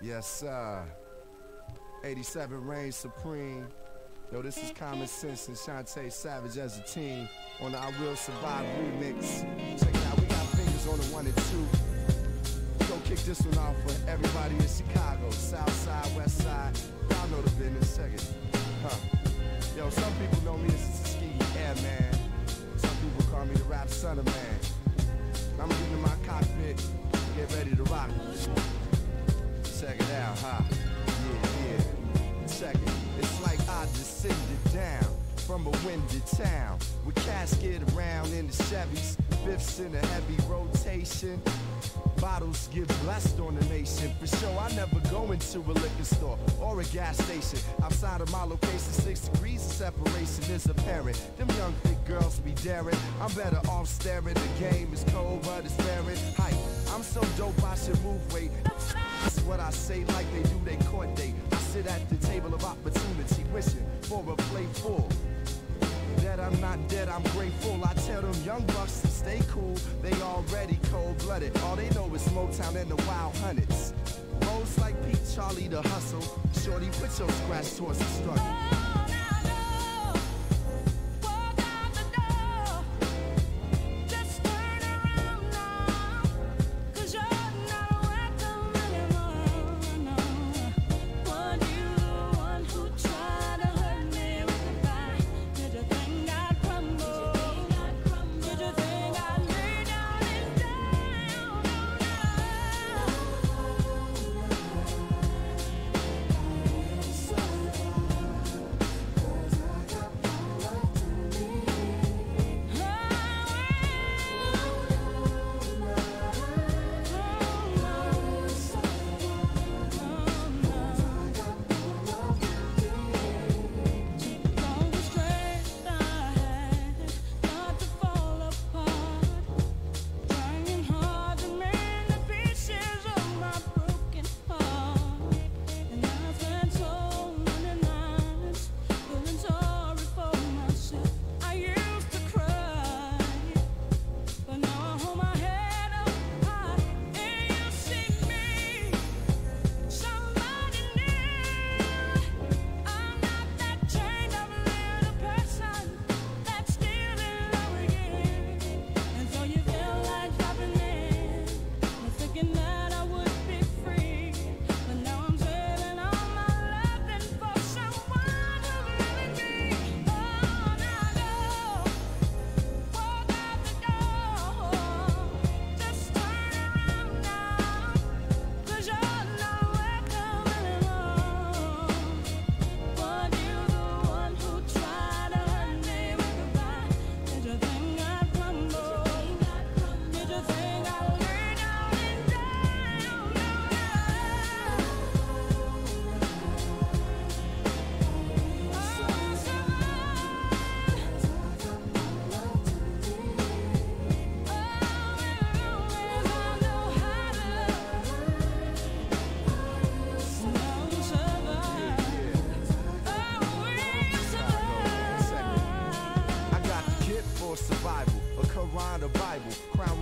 Yes, sir. 87 reigns supreme. Yo, this is Common Sense and Chantay Savage as a team on the I Will Survive remix. Check it out, we got fingers on the one and two. Go kick this one off for everybody in Chicago, South Side, West Side. Y'all know the business. It. Huh. Yo, some people know me as the Tuskegee Airman. Some people call me the rap son of man. I'm getting in my cockpit, get ready to rock. Check it out, huh? Yeah, yeah. Check it. It's like I descended down from a windy town with casket around in the Chevys, fifths in a heavy rotation. Bottles get blessed on the nation. For sure, I never go into a liquor store or a gas station. Outside of my location, six degrees of separation is apparent. Them young thick girls be daring. I'm better off staring. The game is cold, but it's bearing. Hype. I'm so dope, I should move weight. What I say, like they do they court date. I sit at the table of opportunity, wishing for a play playful. That I'm not dead, I'm grateful. I tell them young bucks to stay cool. They already cold blooded. All they know is Motown and the Wild Hunnets. Rolls like Pete Charlie the hustle. Shorty, put your scratch towards the struggle.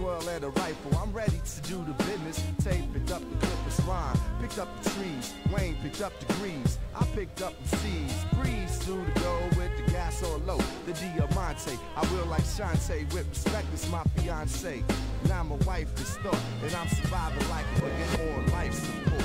And a rifle. I'm ready to do the business. Tape picked up the clippers rhyme, picked up the trees. Wayne picked up the greens. I picked up the seeds. Breeze through the door with the gas on low. The Diamante, I will like Chantay with respect. It's my fiance. Now my wife is stuck, and I'm surviving like a on life support.